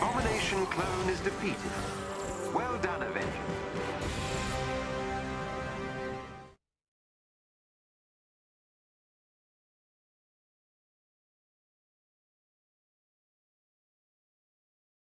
Abomination clone is defeated.